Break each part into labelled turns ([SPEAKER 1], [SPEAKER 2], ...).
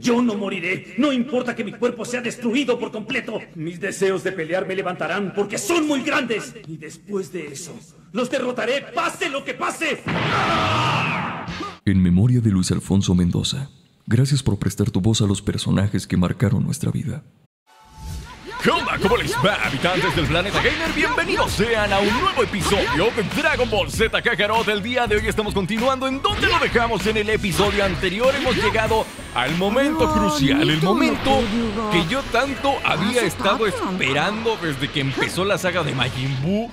[SPEAKER 1] Yo no moriré. No importa que mi cuerpo sea destruido por completo. Mis deseos de pelear me levantarán porque son muy grandes. Y después de eso, los derrotaré, pase lo que pase.
[SPEAKER 2] En memoria de Luis Alfonso Mendoza. Gracias por prestar tu voz a los personajes que marcaron nuestra vida.
[SPEAKER 3] ¿Qué onda? ¿Cómo les va, habitantes del planeta gamer? Bienvenidos sean a un nuevo episodio de Dragon Ball Z Kakarot. El día de hoy estamos continuando en donde lo dejamos en el episodio anterior. Hemos llegado al momento crucial, el momento que yo tanto había estado esperando desde que empezó la saga de Majin Buu.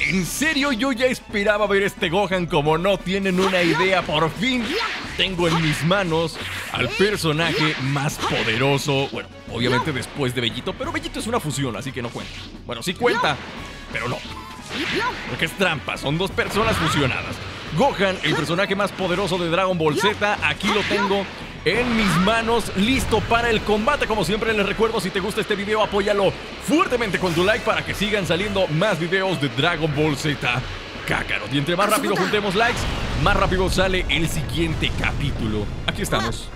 [SPEAKER 3] En serio, yo ya esperaba ver este Gohan como no tienen una idea. Por fin tengo en mis manos al personaje más poderoso. Bueno, obviamente después de Bellito, pero Bellito es una fusión, así que no cuenta. Bueno, sí cuenta, pero no. Porque es trampa, son dos personas fusionadas. Gohan, el personaje más poderoso de Dragon Ball Z, aquí lo tengo en mis manos, listo para el combate. Como siempre les recuerdo, si te gusta este video, apóyalo fuertemente con tu like para que sigan saliendo más videos de Dragon Ball Z Kakarot. Y entre más rápido juntemos likes, más rápido sale el siguiente capítulo. Aquí estamos.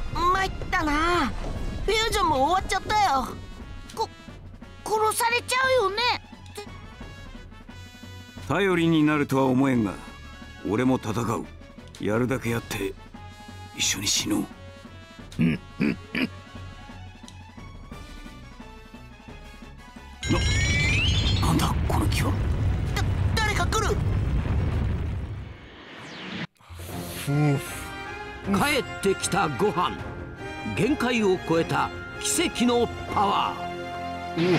[SPEAKER 4] な
[SPEAKER 5] なんだこの気は。
[SPEAKER 4] だ誰か来る
[SPEAKER 6] 帰ってきたご飯。限界を超えた奇跡のパワー。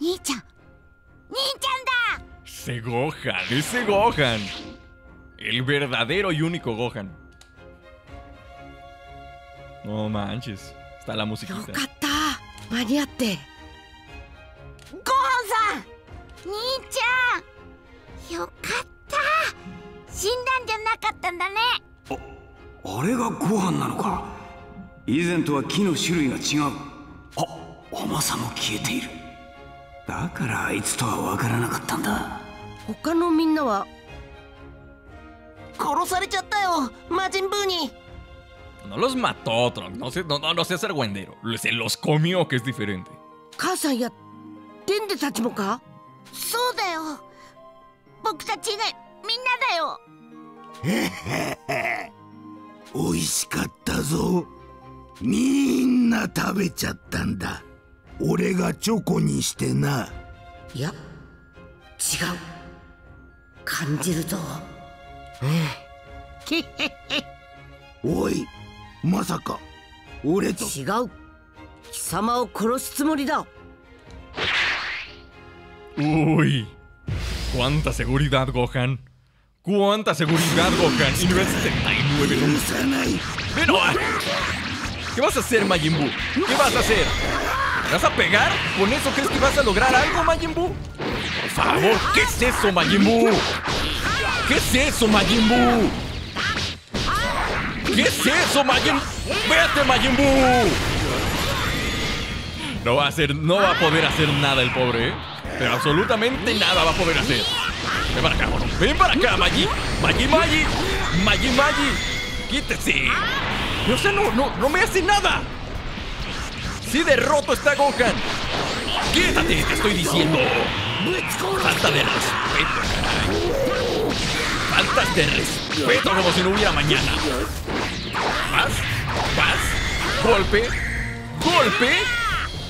[SPEAKER 4] 兄ちゃん。兄ちゃんだ。
[SPEAKER 3] Ese Gohan, ese Gohan. El verdadero y único Gohan. No manches. Está la
[SPEAKER 4] よ
[SPEAKER 3] musiquita.
[SPEAKER 4] かった間に合ってごはんさん兄ちゃんよかった死んだんじゃなかったんだね
[SPEAKER 5] あれがご飯なのか以前とは木の種類が違うあ甘さも消えているだからあいつとは分からなかったんだ
[SPEAKER 4] 他のみんなは殺されちゃったよ魔人ブーに
[SPEAKER 3] No los mató, Trunks. No, se, no, no, no seas argüendero. Se los comió, que es diferente.
[SPEAKER 4] 母さんやデンデたちもかそうだよ僕たち以外みんなだよ
[SPEAKER 7] 美味しかったぞみんな食べちゃったんだ俺がチョコにしてない
[SPEAKER 4] や違う感じるぞけへへ
[SPEAKER 7] おいまさか俺と
[SPEAKER 4] 違う貴様を殺すつもりだ
[SPEAKER 3] Uy. Cuánta seguridad, Gohan. Cuánta seguridad, Gohan. Y nivel 79.
[SPEAKER 7] 許さない
[SPEAKER 3] Pero, ah, ¿qué vas a hacer, Majin Buu? ¿Qué vas a hacer? ¿Me ¿Vas a pegar? ¿Con eso crees que vas a lograr algo, Majin Buu? Por favor, ¿qué es eso, Majin Buu? ¿Qué es eso, Majin Buu? ¿Qué es eso, Majin? ¡Vete, Majin Buu! No va a hacer, no va a poder hacer nada el pobre, ¿eh? Pero absolutamente nada va a poder hacer. Ven para acá, mono. Ven para acá, Magi. Magi, Magi. Magi, Magi. Quítese. O sea, no, no, no me hace nada. Sí derroto está Gohan. Quítate, te estoy diciendo. Falta de respeto, caray faltas de respeto como si no hubiera mañana. Más, más, golpe, golpe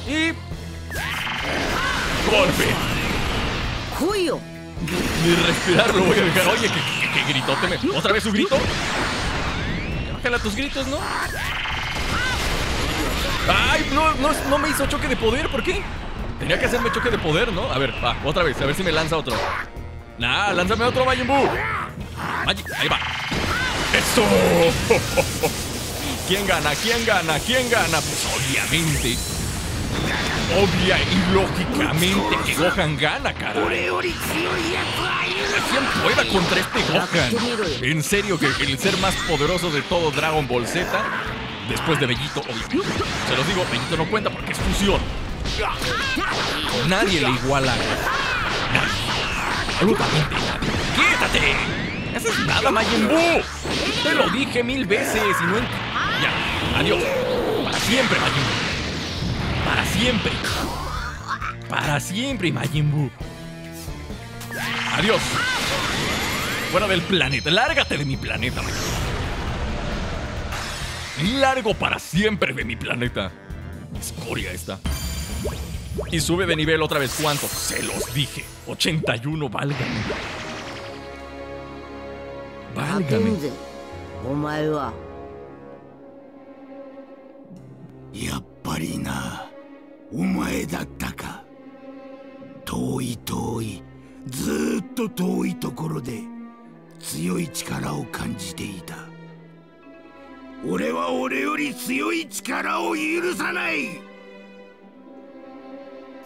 [SPEAKER 3] y... Golpe.
[SPEAKER 4] ¡Cuyo!
[SPEAKER 3] Ni respirarlo voy a dejar. Oye, ¿qué, qué, qué ¿Otra vez su grito? Bájala tus gritos, ¿no? ¡Ay! No, no, no me hizo choque de poder, ¿por qué? Tenía que hacerme choque de poder, ¿no? A ver, va, otra vez, a ver si me lanza otro. Nah, lánzame otro Majin Buu. Magi- ahí va. ¡Eso! ¿Quién gana? ¿Quién gana? ¿Quién gana? Pues obviamente. Obvia y lógicamente que Gohan gana, caray. ¿Quién pueda contra este Gohan? En serio, que el ser más poderoso de todo Dragon Ball Z, después de Bellito, obviamente. Se los digo, Bellito no cuenta porque es fusión. Nadie le iguala. Absolutamente nadie. ¡Quítate! Eso es nada, Majin Buu. Te lo dije mil veces y no Ya, adiós. siempre, Majin. Para siempre. Para siempre, Majin. Adiós. Fuera del planeta. Lárgate de mi planeta, Majin. Largo para siempre de mi planeta. Escoria esta. Y sube de nivel otra vez. ¿Cuánto? Se los dije. 81, válgame. Válgame.
[SPEAKER 8] んぜお前は。
[SPEAKER 7] やっぱりなお前だったか。遠い遠いずーっと遠いところで強い力を感じていた。俺は俺より強い力を許さない。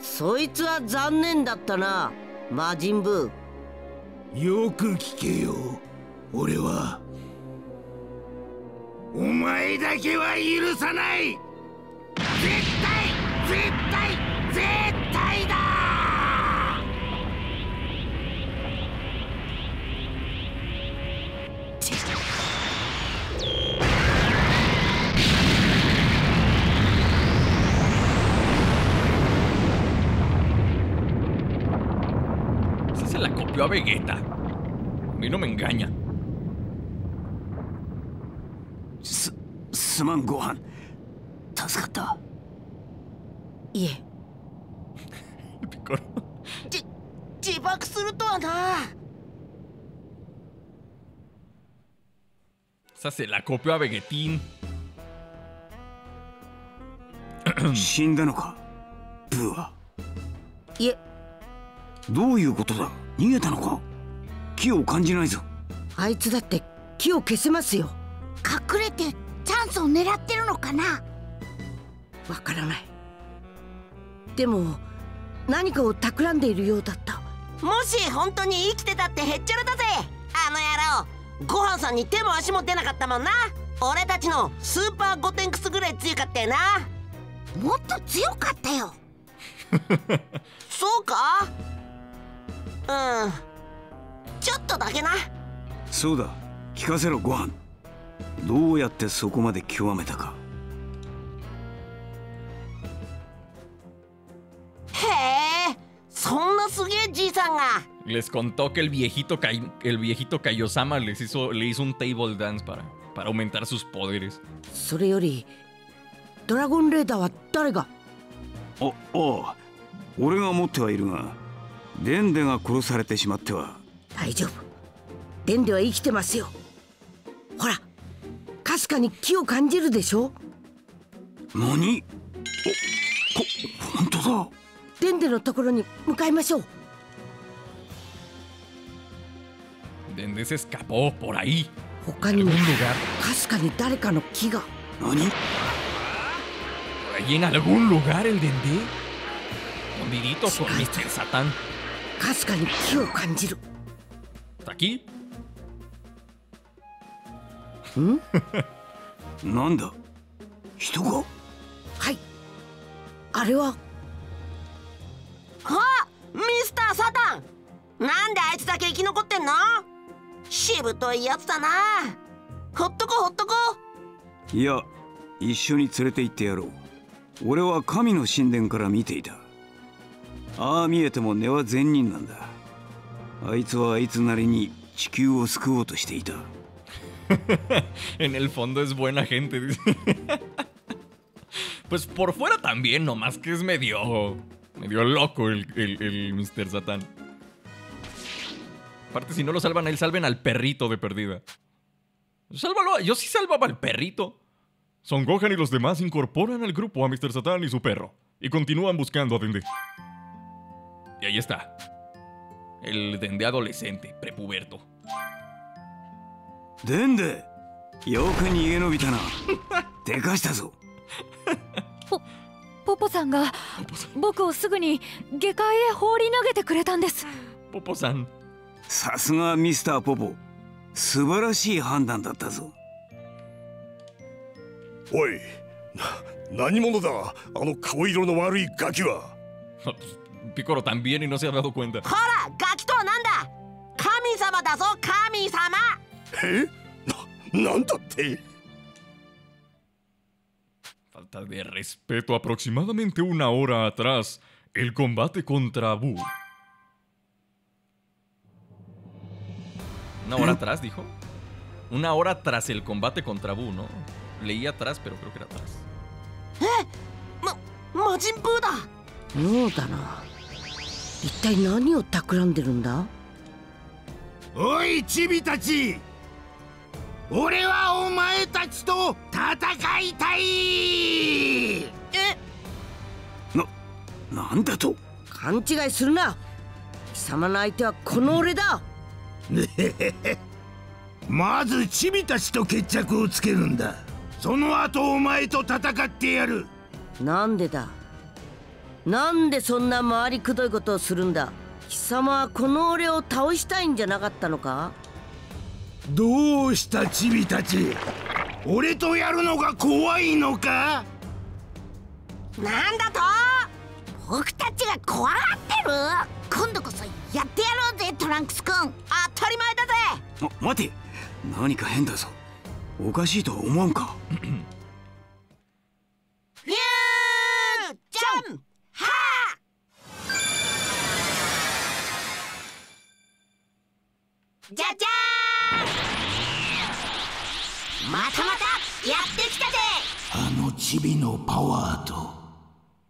[SPEAKER 8] そいつは残念だったな魔人ブ
[SPEAKER 7] よく聞けよ。俺は。お前だけは許さない。絶対絶対
[SPEAKER 3] Vegeta. A mí no me engaña.
[SPEAKER 5] すすまんご飯助かった
[SPEAKER 8] いえ
[SPEAKER 3] Piccolo.
[SPEAKER 8] じ自爆するとはな
[SPEAKER 3] Esa se la copió a Vegetín.
[SPEAKER 5] 死んだのかブーはい
[SPEAKER 8] え
[SPEAKER 5] どういうことだ 逃げたのか？気を感じないぞ。
[SPEAKER 8] あいつだって木を消せますよ。
[SPEAKER 4] 隠れてチャンスを狙ってるのかな？
[SPEAKER 8] わからない。でも何かを企んでいるようだった。
[SPEAKER 9] もし本当に生きてたってへっちゃらだぜ。あの野郎。ごはんさんに手も足も出なかったもんな。俺たちのスーパーゴテンクスぐらい強かったよな。
[SPEAKER 4] もっと強かったよ。
[SPEAKER 9] そうか？うんちょっとだけな
[SPEAKER 5] そうだ聞かせろご飯どうやってそこまで極めたか
[SPEAKER 9] へえそんなすげえじいさんが
[SPEAKER 3] Les contó que el viejito, el viejito Kaiosama les hizo, le hizo un table dance para, para aumentar sus poderes.
[SPEAKER 8] それよりドラゴンレーダーは誰が
[SPEAKER 5] あああ俺が持ってはいるがデンデが殺されてしまっては。
[SPEAKER 8] 大丈夫。デンデは生きてますよ。ほらかすかに木を感じるでしょ？
[SPEAKER 5] 何？おこ本当だ。
[SPEAKER 8] デンデのところに向かいましょう。
[SPEAKER 3] デンデセスカポーポライ
[SPEAKER 8] 他にもかすかに誰かの木が。
[SPEAKER 5] 何？
[SPEAKER 3] ああ家なら、ゴンロがあるでんで。おみりとそうみせんさたん。
[SPEAKER 8] かすかに木を感じる。
[SPEAKER 3] ¿Está aquí?
[SPEAKER 5] なんだ？人が？
[SPEAKER 8] はい。あれは？
[SPEAKER 9] あミスターサタン。なんであいつだけ生き残ってんの？しぶといやつだな。ほっとこほっとこ
[SPEAKER 5] いや一緒に連れて行ってやろう。俺は神の神殿から見ていたああ見えても根は善人なんだあいつはあいつなりに地球を救おうとしていた
[SPEAKER 3] En el fondo es buena gente. dice. pues por fuera también, nomás que es medio. medio loco el, el, el Mr. Satan. Aparte, si no lo salvan a él, salven al perrito de perdida. Sálvalo, yo sí salvaba al perrito. Son Gohan y los demás incorporan al grupo a Mr. Satan y su perro. Y continúan buscando a Dende. Y ahí está. El Dende adolescente, prepuberto.
[SPEAKER 5] デンデよく逃げ延びたなでかしたぞ
[SPEAKER 10] ポポさんが僕をすぐに下界へ放り投げてくれたんです。
[SPEAKER 3] Popo San.
[SPEAKER 5] さすがミスターポポ素晴らしい判断だったぞ
[SPEAKER 11] おいな何者だあの顔色の悪いガキは
[SPEAKER 3] Picoro también y no se ha dado cuenta.
[SPEAKER 9] ¡Jora! ¡Gachito
[SPEAKER 11] Nanda! ¡Kami-sama da zo! ¡Kami-sama! ¿Eh? Te!
[SPEAKER 3] Falta de respeto. Aproximadamente una hora atrás, el combate contra Abu. ¿Una hora ¿Eh? atrás, dijo? Una hora tras el combate contra Buu, ¿no? Leí atrás, pero creo que era atrás.
[SPEAKER 9] ¡Eh! ¡Majin
[SPEAKER 8] Buu! No, no. 一体何を企んでるんだ？
[SPEAKER 7] おいチビたち。俺はお前たちと戦いたい。
[SPEAKER 5] ななんだと？
[SPEAKER 8] 勘違いするな。貴様の相手はこの俺だ。
[SPEAKER 7] まずチビたちと決着をつけるんだ。その後お前と戦ってやる。
[SPEAKER 8] なんでだ？なんでそんな回りくどいことをするんだ？貴様はこの俺を倒したいんじゃなかったのか？
[SPEAKER 7] どうしたチビたち？俺とやるのが怖いのか？
[SPEAKER 4] なんだと？僕たちが怖がってる？今度こそやってやろうぜトランクス君当たり前だぜ。
[SPEAKER 5] ま待て。何か変だぞ。おかしいとは思わんか？
[SPEAKER 4] じゃじゃーんまたまたやってきたぜ
[SPEAKER 7] あのチビのパワーと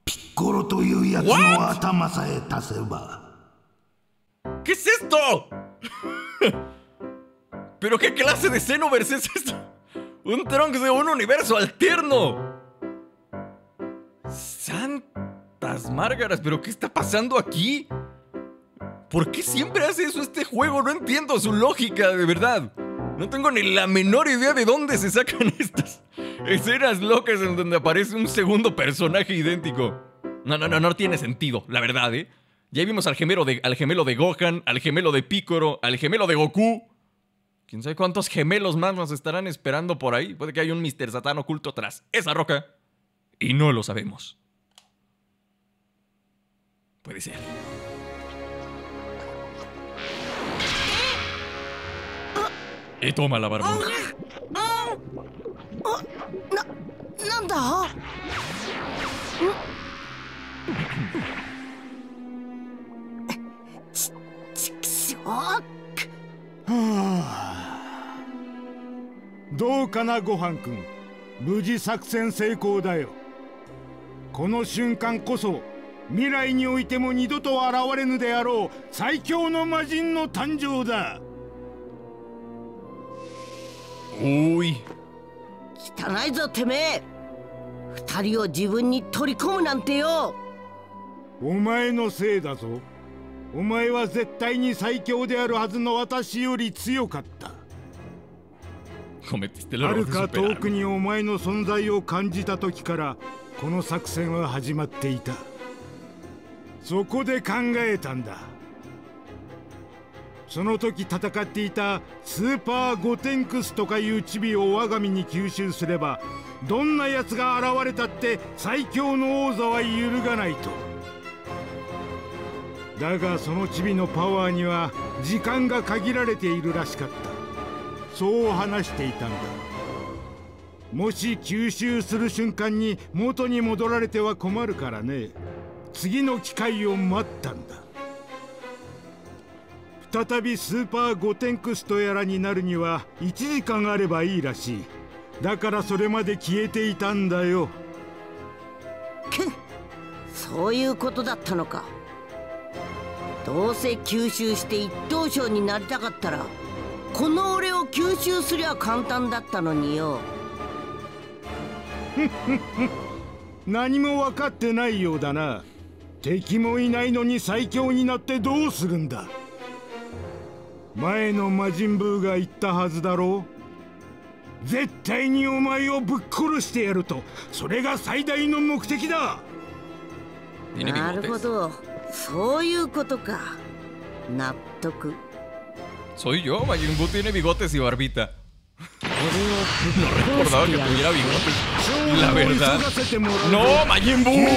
[SPEAKER 7] ピッコロというやつの頭さえ足せば
[SPEAKER 3] ¿Qué es esto? ¿Pero qué clase de Xenoverse es esto? Un Trunks de un universo alterno. Santas Márgaras, ¿pero qué está pasando aquí? ¿Por qué siempre hace eso este juego? No entiendo su lógica, de verdad. No tengo ni la menor idea de dónde se sacan estas escenas locas en donde aparece un segundo personaje idéntico. No, no, no, no tiene sentido, la verdad, ¿eh? Ya vimos al gemelo de, al gemelo de Gohan, al gemelo de Piccolo, al gemelo de Goku. ¿Quién sabe cuántos gemelos más nos estarán esperando por ahí? Puede que haya un Mr. Satan oculto tras esa roca. Y no lo sabemos. Puede ser. Y toma la barbón.
[SPEAKER 8] ななんだ？
[SPEAKER 4] ちくしょう
[SPEAKER 12] どうかなごはんくん無事作戦成功だよこの瞬間こそ未来においても二度と現れぬであろう最強の魔人の誕生だ
[SPEAKER 3] Uy.
[SPEAKER 8] 汚いぞてめえ。二人を自分に取り込むなんてよ。
[SPEAKER 12] お前のせいだぞ。お前は絶対に最強であるはずの私より強かった。はるか遠.くにお前の存在を感じた時からこの作戦は始まっていた。そこで考えたんだその時戦っていたスーパーゴテンクスとかいうチビを我が身に吸収すればどんな奴が現れたって最強の王座は揺るがないと。だがそのチビのパワーには時間が限られているらしかった。そう話していたんだ。もし吸収する瞬間に元に戻られては困るからね。次の機会を待ったんだ。再びスーパーゴテンクスとやらになるには1時間あればいいらしい。だからそれまで消えていたんだよ。
[SPEAKER 8] そういうことだったのか。どうせ吸収して一等賞になりたかったらこの俺を吸収すりゃ簡単だったのによ。
[SPEAKER 12] 何も分かってないようだな。敵もいないのに最強になってどうするんだ前の魔人ブーが言ったはずだろう絶対にお前をぶっ殺してやるとそれが最大の目的だ
[SPEAKER 8] なるほ.どそういうことか納得
[SPEAKER 3] Soy yo, Majin Buu tiene bigotes y barbita.
[SPEAKER 8] 俺
[SPEAKER 3] No recordaba
[SPEAKER 8] 殺
[SPEAKER 3] que tuviera bigotes. La verdad. ¡No, Majin Buu!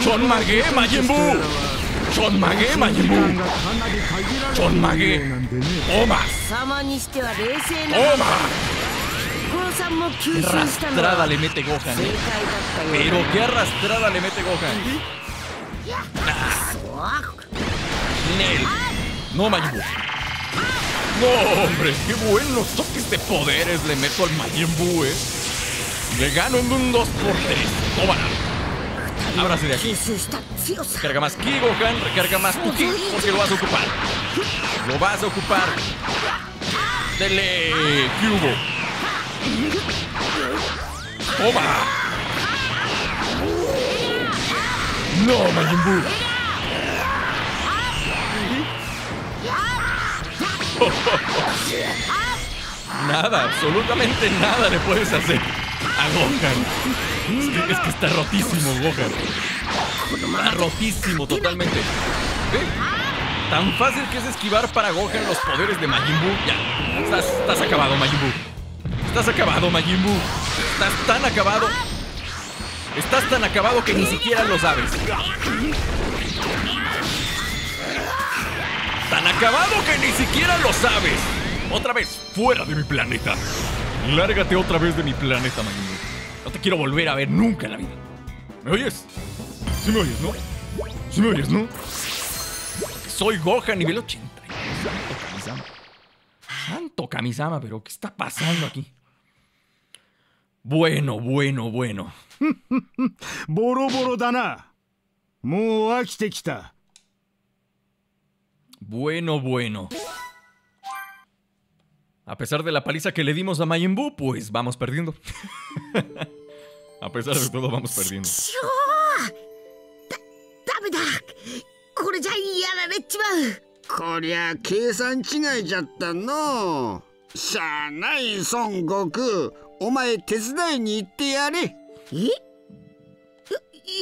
[SPEAKER 3] ¡Son Magué, Majin Buu! ¡Son Magué, Majin
[SPEAKER 12] 時間
[SPEAKER 3] Buu!
[SPEAKER 12] がかなり限られている
[SPEAKER 3] ¡Son Magué!
[SPEAKER 12] ようなんでね
[SPEAKER 3] ¡Toma!
[SPEAKER 8] 貴様にしては冷静な
[SPEAKER 3] ¡Toma!
[SPEAKER 8] 殺 さんも吸収
[SPEAKER 3] Qué
[SPEAKER 8] したのは
[SPEAKER 3] arrastrada le mete Gohan,
[SPEAKER 8] 正
[SPEAKER 3] eh.
[SPEAKER 8] 解だったようだ
[SPEAKER 3] Pero qué arrastrada le mete Gohan. Nel. No, Majin Buu. No, hombre, qué buenos toques de poderes le meto al Majin Buu, eh. Le gano en un 2 por 3 Tómala. Ábrase de aquí. Recarga más ki, Gohan. Recarga más tu ki, porque lo vas a ocupar. Lo vas a ocupar. Dele. ¿Qué hubo? ¡Toma! ¡No, Majin Nada, absolutamente nada le puedes hacer a Gohan. Es que, es que está rotísimo, Gohan. Está rotísimo totalmente. ¿Ve? Tan fácil que es esquivar para Gohan los poderes de Majin Buu. Ya, estás, estás acabado, Majin Buu. Estás acabado, Majin Buu. Estás tan acabado. Estás tan acabado que ni siquiera lo sabes. Tan acabado que ni siquiera lo sabes. Otra vez, fuera de mi planeta. Lárgate otra vez de mi planeta, Majin Buu. No te quiero volver a ver nunca en la vida. ¿Me oyes? Sí me oyes, ¿no? Sí me oyes, ¿no? Soy Gohan nivel 80. Santo Kamisama. Santo Kamisama, pero ¿qué está pasando aquí? Bueno, bueno, bueno.
[SPEAKER 12] Boro boro dana.
[SPEAKER 3] Bueno, bueno. A pesar de la paliza que le dimos a Majin Buu, pues vamos perdiendo. A pesar de todo, vamos perdiendo.
[SPEAKER 8] ちょーだダメだこれじゃやられちまう
[SPEAKER 7] こりゃ計算違いじゃったのうしゃあない孫悟空お前手伝いに行ってやれ
[SPEAKER 8] えいい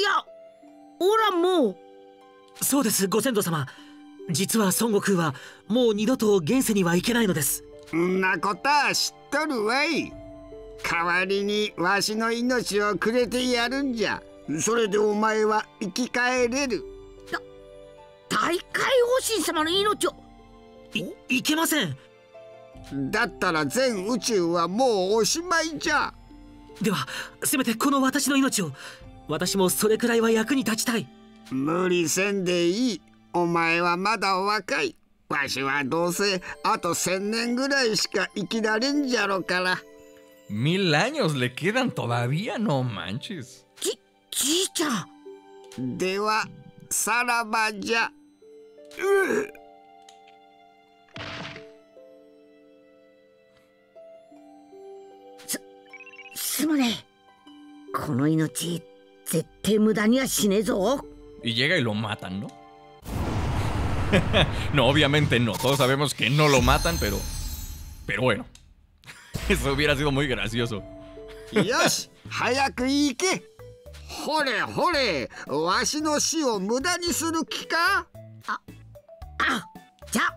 [SPEAKER 8] やおらもう
[SPEAKER 13] そうですご先祖様実は孫悟空はもう二度と現世には行けないのです
[SPEAKER 7] んなことは知っとるわい代わりにわしの命をくれてやるんじゃ。それでお前は生き返れる。
[SPEAKER 8] 大海王神様の命を。
[SPEAKER 13] いいけません。
[SPEAKER 7] だったら全宇宙はもうおしまいじゃ。
[SPEAKER 13] ではせめてこの私の命を。私もそれくらいは役に立ちたい。
[SPEAKER 7] 無理せんでいい。お前はまだ若い。わしはどうせあと千年ぐらいしか生きられんじゃろから。
[SPEAKER 3] Mil años le quedan todavía, no manches.
[SPEAKER 8] Deba, Sarabaya.
[SPEAKER 3] Y llega y lo matan, ¿no? no, obviamente no. Todos sabemos que no lo matan, pero. Pero bueno. Eso hubiera sido muy gracioso.
[SPEAKER 7] よし早く行けほれほれわしの死を無駄にする気か
[SPEAKER 8] あじゃあ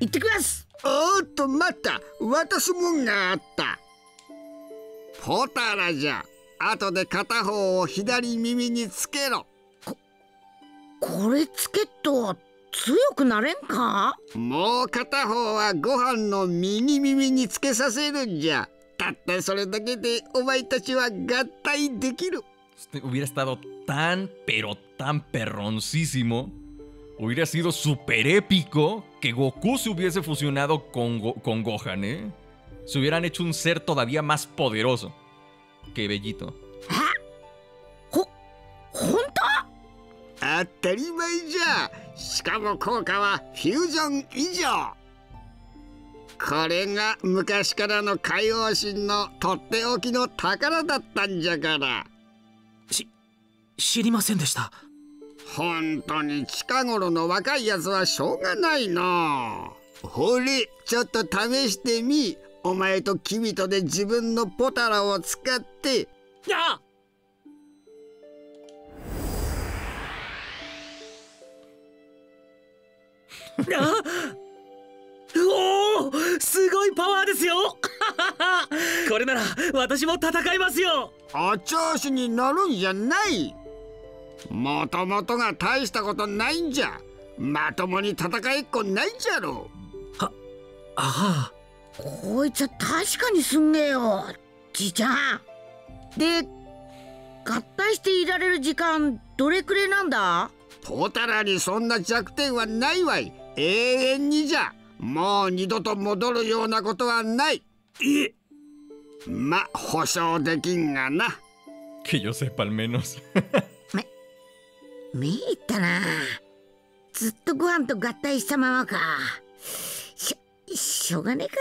[SPEAKER 8] 行ってきます
[SPEAKER 7] おっと待った渡すもんがあったポタラじゃ後で片方を左耳につけろ
[SPEAKER 8] これつけっと強くなれんか
[SPEAKER 7] もう片方はご飯の右耳につけさせるんじゃたったそれだけでお前たちは合体できる
[SPEAKER 3] Este hubiera estado tan, pero tan perroncísimo. Hubiera sido súper épico que Goku se hubiese fusionado con, Go- con Gohan, ¿eh? Se hubieran hecho un ser todavía más poderoso. Qué bellito.
[SPEAKER 7] 当当たり前じゃ。しかも効果はフュージョン以上。これが昔からの海王神のとっておきの宝だったんじゃから。
[SPEAKER 13] 知りませんでした。
[SPEAKER 7] 本当に近頃の若いやつはしょうがないなほれちょっと試してみ。お前と君とで自分のポタラを使って。
[SPEAKER 13] やあおおすごいパワーですよ。これなら私も戦いますよ。
[SPEAKER 7] お調子に乗るんじゃない。もともとが大したことないんじゃ。まともに戦いっこないじゃろ。
[SPEAKER 13] ああ。
[SPEAKER 8] こいつは確かにすんげえよ。じいちゃん。で合体していられる時間どれくれなんだ？
[SPEAKER 14] ポタラにそんな弱点はないわい永遠にじゃもう二度と戻るようなことはない。え。ま保証できんがな。
[SPEAKER 3] Que yo sepa al menos
[SPEAKER 8] めいったな。ずっとご飯と合体したままか。しょしょうがねえか。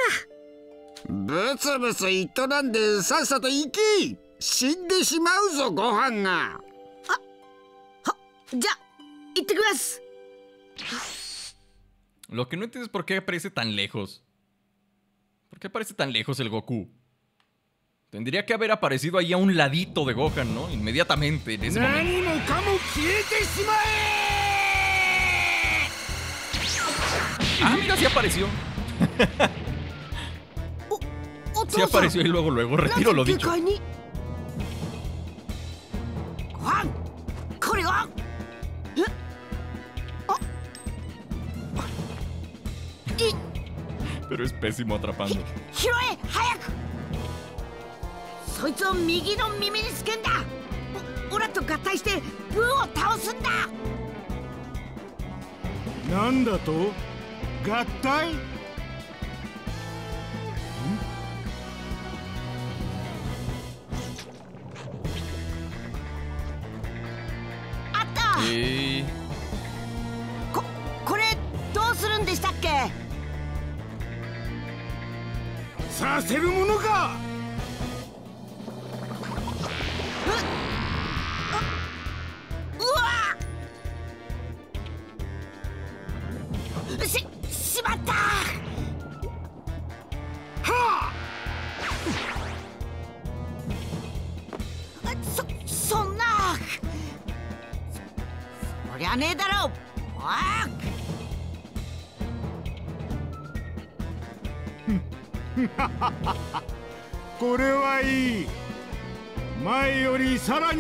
[SPEAKER 14] ブツブツ言っとらんでさっさと行き死んでしまうぞご飯が。
[SPEAKER 8] じゃ行ってきます
[SPEAKER 3] Lo que no entiendo es por qué aparece tan lejos. ¿Por qué aparece tan lejos el Goku? Tendría que haber aparecido ahí a un ladito de Gohan, ¿no? Inmediatamente, en ese momento. Ah, mira, sí apareció. sí apareció y luego, luego, retiro lo dicho. Pero es pésimo atrapando.
[SPEAKER 8] 拾え早くそいつを右の耳につけんだおオラと合体してブーを倒すんだ
[SPEAKER 12] なんだと合体
[SPEAKER 8] あった、
[SPEAKER 3] Eh,
[SPEAKER 8] ここれどうするんでしたっけ
[SPEAKER 12] させるものか。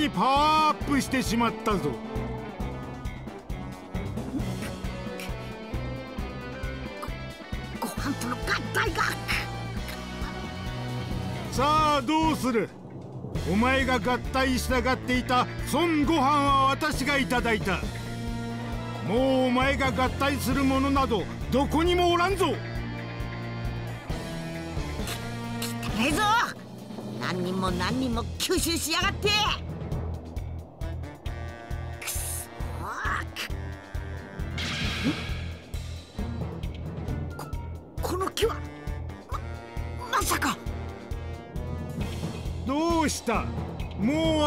[SPEAKER 12] にパワーアップしてしまったぞ。
[SPEAKER 8] ご飯との合体が。
[SPEAKER 12] さあどうする？お前が合体したがっていた孫悟飯は私がいただいた。もうお前が合体する者などどこにもおらんぞ。
[SPEAKER 8] ねえぞ。何人も何人も吸収しやがって。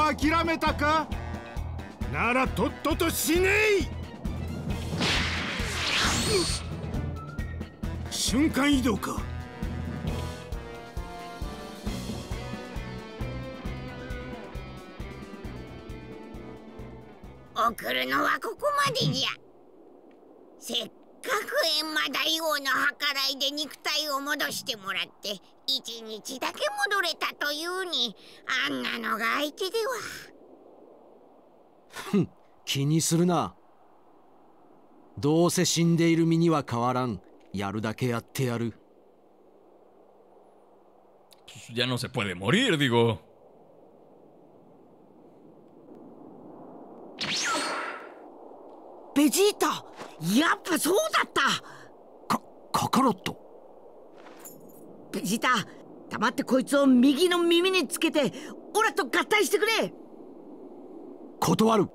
[SPEAKER 12] もう諦めたか？ならとっとと死ねい！瞬間移動か。
[SPEAKER 4] 送るのはここまでじゃ。せっ大王の計らいで肉体を戻してもらって一日だけ戻れたというにあんなのが相手では。
[SPEAKER 6] ふん気にするな。どうせ死んでいる身には変わらん。やるだけやってやる。
[SPEAKER 3] ya no se puede morir, digo.
[SPEAKER 8] ベジータやっぱそうだった
[SPEAKER 6] カカロット。
[SPEAKER 8] ベジータ黙ってこいつを右の耳につけてオラと合体してくれ。
[SPEAKER 6] 断る。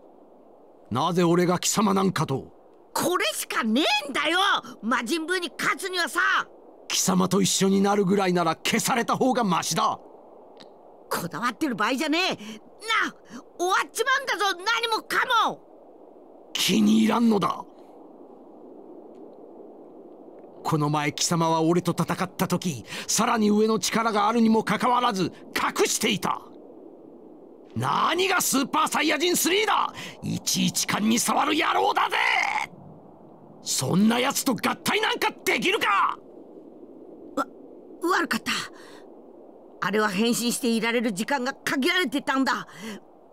[SPEAKER 6] なぜ俺が貴様なんかと。
[SPEAKER 8] これしかねえんだよ。魔人ブーに勝つにはさ。
[SPEAKER 6] 貴様と一緒になるぐらいなら消された方がマシだ。
[SPEAKER 8] こだわってる場合じゃねえ。な終わっちまうんだぞ。何もかも。
[SPEAKER 6] 気に入らんのだこの前貴様は俺と戦った時さらに上の力があるにもかかわらず隠していた。何がスーパーサイヤ人3だ！いちいち勘に触る野郎だぜ！そんな奴と合体なんかできるか！
[SPEAKER 8] 悪かった。あれは変身していられる時間が限られてたんだ。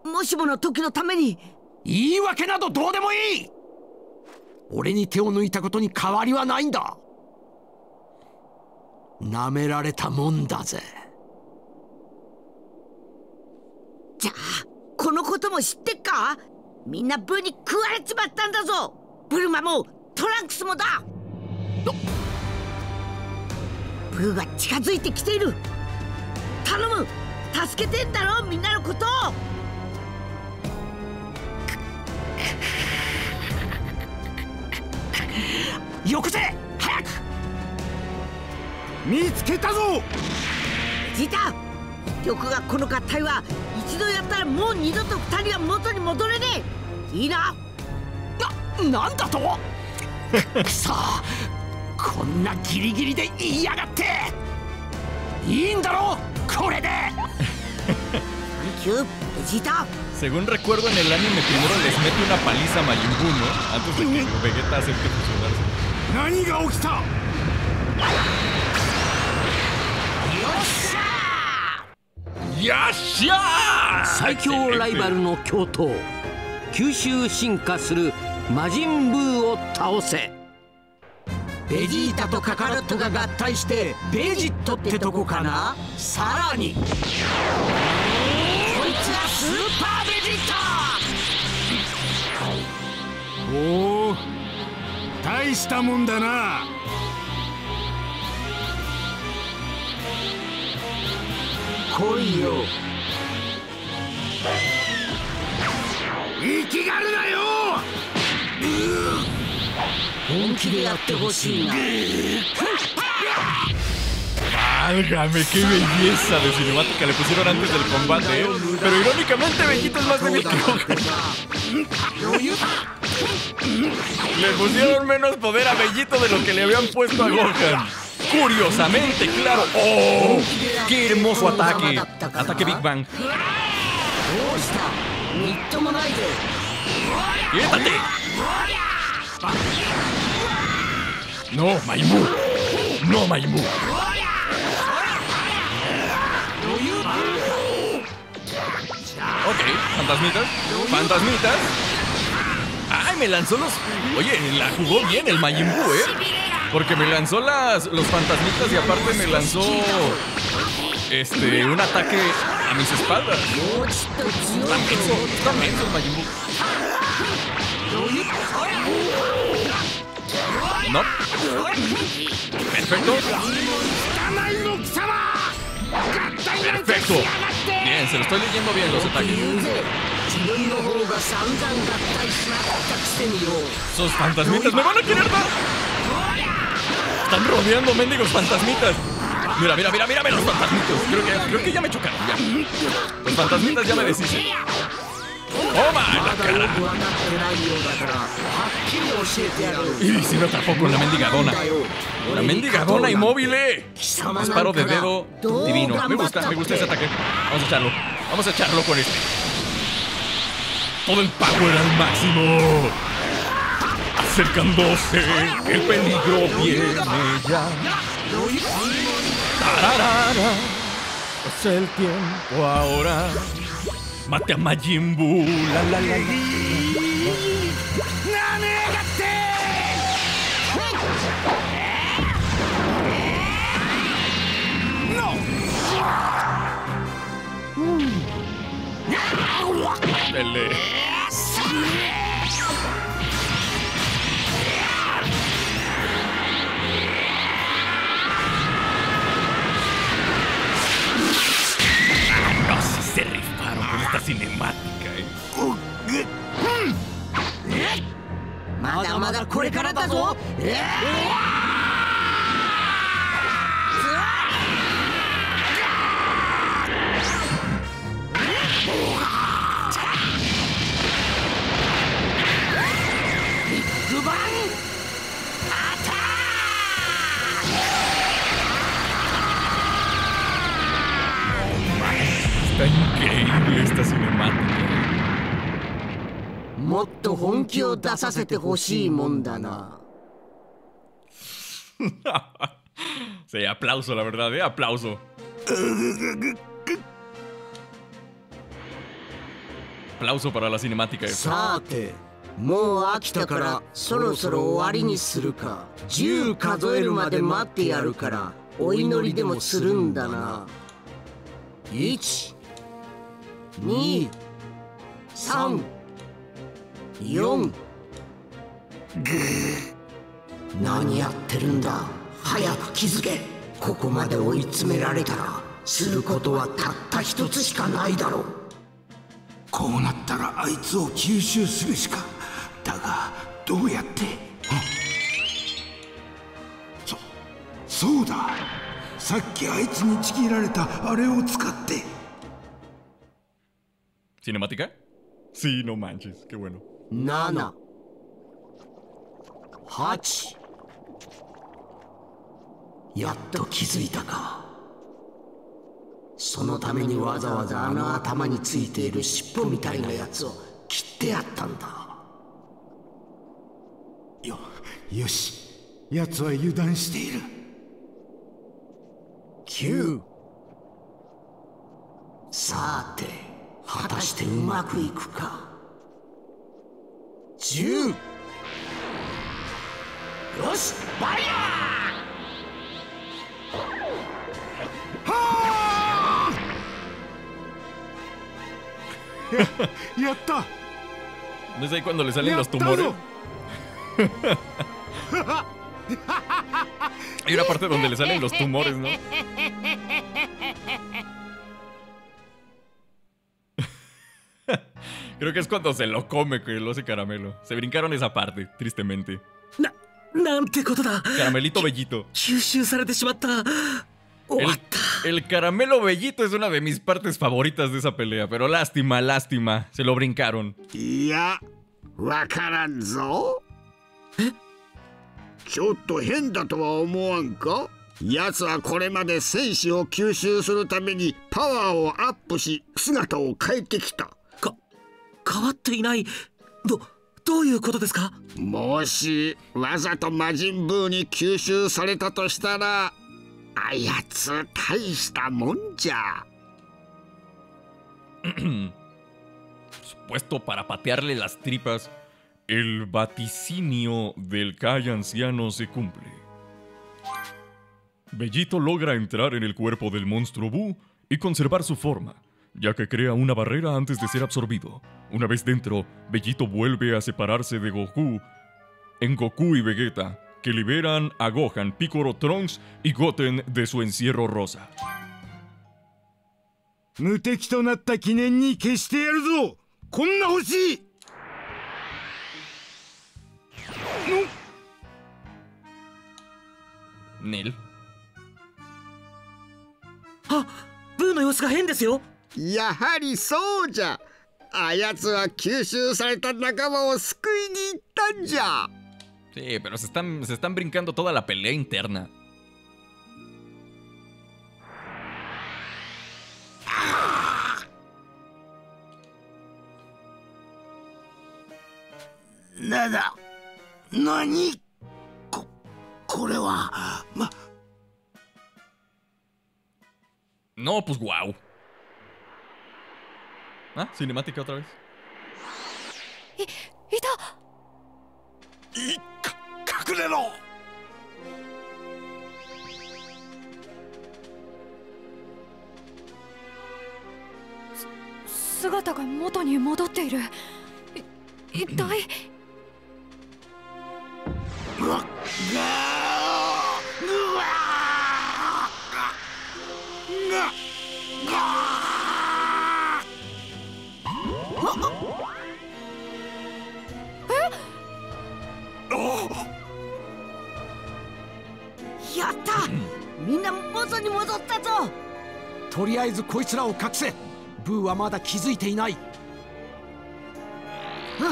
[SPEAKER 8] もしもの時のために。
[SPEAKER 6] 言い訳などどうでもいい！俺に手を抜いたことに変わりはないんだ舐められたもんだぜ。
[SPEAKER 8] じゃあこのことも知ってっか？みんなブに食われちまったんだぞ。ブルマもトランクスもだ。ブーが近づいてきている。頼む。助けてんだろみんなのこと。を
[SPEAKER 6] よくせ早く！
[SPEAKER 12] 見つけたぞ
[SPEAKER 8] ジータ玉がこの合体は一度やったらもう二度と二人は元に戻れねえいいな
[SPEAKER 6] ななんだとくそこんなギリギリで言いやがっていいんだろこれで.
[SPEAKER 3] Según recuerdo en el anime primero les mete una paliza a Majin Buu, ¿no? Antes de que Vegeta acepte fusionarse. っしゃー！
[SPEAKER 6] 最強ライバルの共闘吸収進化する魔人ブーを倒せ。ベジータとカカロットが合体してベジットってとこかな？さらに。こいつがスーパーベジー
[SPEAKER 12] おお大したもんだな
[SPEAKER 6] 来いよ
[SPEAKER 12] 生きがるなよ
[SPEAKER 6] 本気でやってほしいな
[SPEAKER 3] Válgame, qué belleza de cinemática le pusieron antes del combate, ¿eh? Pero irónicamente Vegeta es más débil que Gohan. Le pusieron menos poder a Bellito de lo que le habían puesto a Gohan. Curiosamente, claro. ¡Oh! ¡Qué hermoso ataque! Ataque Big Bang. ¡Quédate! ¡No, Maimu! ¡No, Maimu! Ok, fantasmitas. Fantasmitas. ¡Ay, me lanzó los. Oye, la jugó bien el Majin Buu, ¿eh? Porque me lanzó las, los fantasmitas y aparte me lanzó este, un ataque a mis espaldas. También también No. Perfecto. Perfecto. Bien, se lo estoy leyendo bien los ataques. Sus fantasmitas me van a querer dar. Están rodeando mendigos fantasmitas. Mira, mira, mira, mírame los fantasmitos. Creo que, creo que ya me chocaron. Los fantasmitas ya me deshice. ¡Toma! La cara. Y si me tapó con la mendigadona. La mendigadona inmóvil. Eh. Disparo de dedo divino. Me gusta, me gusta ese ataque. Vamos a echarlo. Vamos a echarlo con este. Todo el power al máximo. Acercándose. El peligro viene ya. Tararara. Es el tiempo ahora. Mate a Majin Buu. La la la la. Dele. Está increíble esta cinemática.
[SPEAKER 8] もっと本気を出させてほしいもんだな
[SPEAKER 3] Sí, aplauso, la verdad, ¿eh? Aplauso. Aplauso para la cinemática.
[SPEAKER 6] さてもう飽きたからそろそろ終わりにするか10数えるまで待ってやるからお祈りでもするんだな1 2 3 4ぐー何やってるんだ？早く気づけ。ここまで追い詰められたらすることはたった一つしかないだろう。
[SPEAKER 12] こうなったらあいつを吸収するしか。だがどうやって？そそうだ。さっきあいつにちぎられたあれを使って。
[SPEAKER 3] ¿Cinemática? Sí, no manches, qué bueno.
[SPEAKER 6] 7 8やっと気づいたか。そのためにわざわざあの頭についている尻尾みたいなやつを切ってやったんだ。
[SPEAKER 12] よよし。奴は油断している。
[SPEAKER 6] 9さて果たしてうまくいくか。10よしバイヤ
[SPEAKER 15] ー やった¿
[SPEAKER 3] No es ahí cuando le salen los tumores? Hay una parte donde le salen los tumores, ¿no? Creo que es cuando se lo come que lo hace caramelo. Se brincaron esa parte, tristemente.
[SPEAKER 13] なんてことだ
[SPEAKER 3] Caramelito bellito.
[SPEAKER 13] 吸収されてしまった
[SPEAKER 3] El, el caramelo bellito es una de mis partes favoritas de esa pelea, pero lástima, lástima. Se lo brincaron.
[SPEAKER 7] いやわからんぞえちょっと変だとは思わんか奴はこれまで戦士を吸収するためにパワーをアップし姿を変えてきた
[SPEAKER 13] か変わっていないどどういうことですか
[SPEAKER 7] もしわざと魔人ブーに吸収されたとしたらあやつ大したもんじゃ
[SPEAKER 3] Puesto para patearle las tripas, el vaticinio del Kai anciano se cumple. Bellito logra entrar en el cuerpo del monstruo Buu y conservar su forma, ya que crea una barrera antes de ser absorbido. Una vez dentro, Bellito vuelve a separarse de Goku en Goku y Vegeta, que liberan a Gohan, Piccolo, Trunks y Goten de su encierro rosa.
[SPEAKER 15] 無敵となった記念に消してやるぞこんな欲しい
[SPEAKER 3] Nel.
[SPEAKER 13] あブーの様子が変ですよ
[SPEAKER 7] やはりそうじゃあやつは吸収された仲間を救いに行ったんじゃ
[SPEAKER 3] Sí, pero se están, se están brincando toda la pelea interna.
[SPEAKER 12] Nada. ¿Nani? こ、これは、ま、
[SPEAKER 3] No, pues wow. Ah, cinemática otra vez.
[SPEAKER 12] れろ。
[SPEAKER 10] 姿が元に戻っている。い一体？
[SPEAKER 12] うわっ
[SPEAKER 8] 元に戻ったぞ
[SPEAKER 6] とりあえずこいつらを隠せブーはまだ気づいていない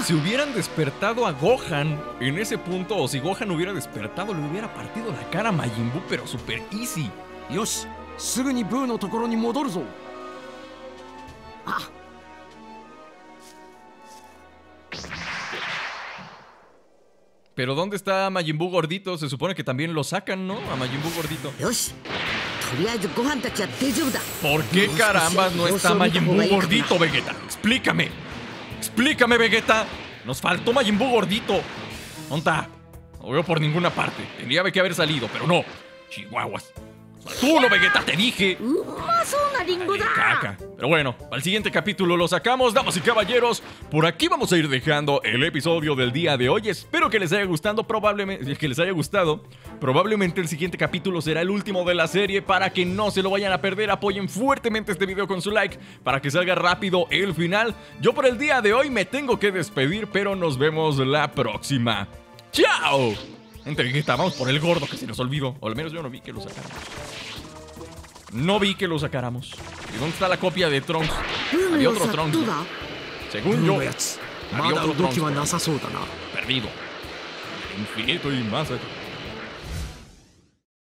[SPEAKER 3] Si hubieran despertado a Gohan en ese punto, o si Gohan hubiera despertado, le hubiera partido la cara a Majin Buu, pero super easy.
[SPEAKER 6] よしすぐにブーのところに戻るぞ
[SPEAKER 3] Pero ¿dónde está Majin Buu gordito? Se supone que también lo sacan, ¿no? A Majin Buu gordito.
[SPEAKER 8] よ
[SPEAKER 3] ¿Por qué carambas no está Majin Buu gordito, Vegeta? Explícame. Explícame, Vegeta. Nos faltó Majin Buu gordito. ¿Dónde? No veo por ninguna parte. Tendría que haber salido, pero no. Chihuahuas. Tú no, Vegeta, te dije.
[SPEAKER 9] Dale,
[SPEAKER 3] caca. Pero bueno, al siguiente capítulo lo sacamos, damas y caballeros. Por aquí vamos a ir dejando el episodio del día de hoy. Espero que les haya gustado, probablemente eh, que les haya gustado. Probablemente el siguiente capítulo será el último de la serie para que no se lo vayan a perder. Apoyen fuertemente este video con su like para que salga rápido el final. Yo por el día de hoy me tengo que despedir, pero nos vemos la próxima. ¡Chao! Entrevistábamos por el gordo que se nos olvidó. O al menos yo no vi que lo sacaran. No vi que lo sacáramos. ¿Y dónde está la copia de Trunks? Había otro Trunks. ¿no? Según yo, había otro Trunks. Perdido. Infinito y más allá.